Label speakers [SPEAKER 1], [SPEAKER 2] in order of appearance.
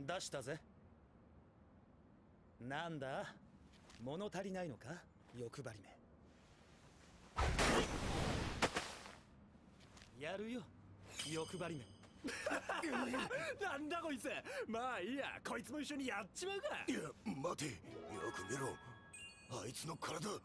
[SPEAKER 1] 出したぜ。なんだ？物足りないのか？欲張りめ。やるよ。欲張りめ。
[SPEAKER 2] なんだこいつ。まあいいや。こいつも一緒にやっちまうか。
[SPEAKER 3] いや待て。よく見ろ。あいつの体。